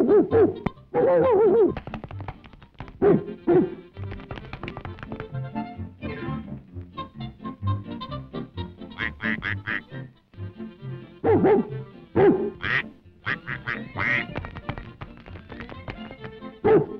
Wait, wait.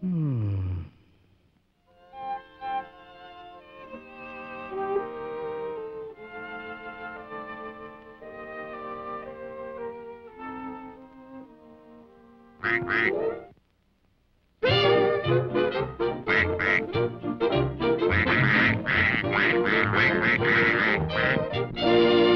Hmm. Thank you.